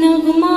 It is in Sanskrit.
नगमा